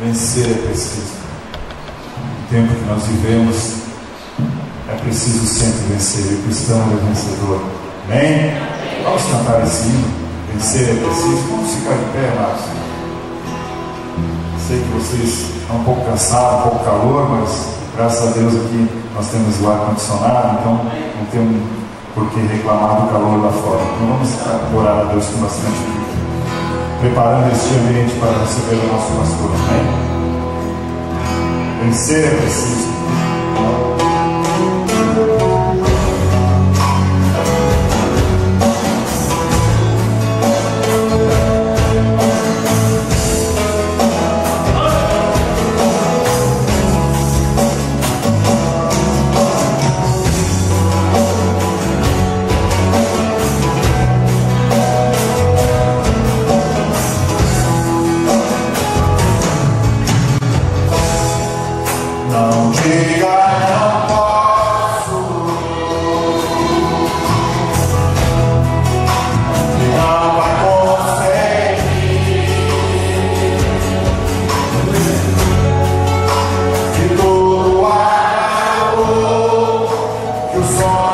Vencer é preciso. No tempo que nós vivemos, é preciso sempre vencer. E o cristão é vencedor. Amém? Vamos cantar esse hino. Vencer é preciso. Vamos ficar de pé, amados. Sei que vocês estão um pouco cansados, um pouco calor, mas graças a Deus aqui nós temos o ar-condicionado, então não temos por que reclamar do calor lá fora. Então vamos orar a Deus com bastante preparando este ambiente para receber o nosso pastor. Amém? Vencer é preciso. fall.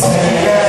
Yes.